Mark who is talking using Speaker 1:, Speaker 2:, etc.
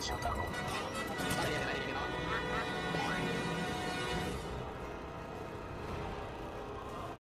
Speaker 1: 小道。